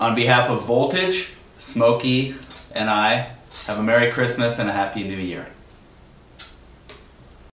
On behalf of Voltage, Smokey, and I, have a Merry Christmas and a Happy New Year.